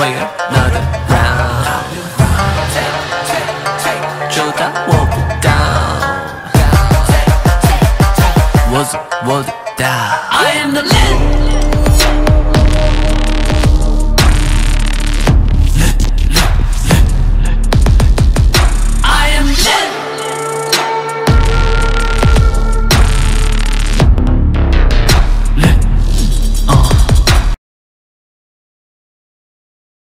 swing another round. 저다 원부 down. Was it, was it down? I am the legend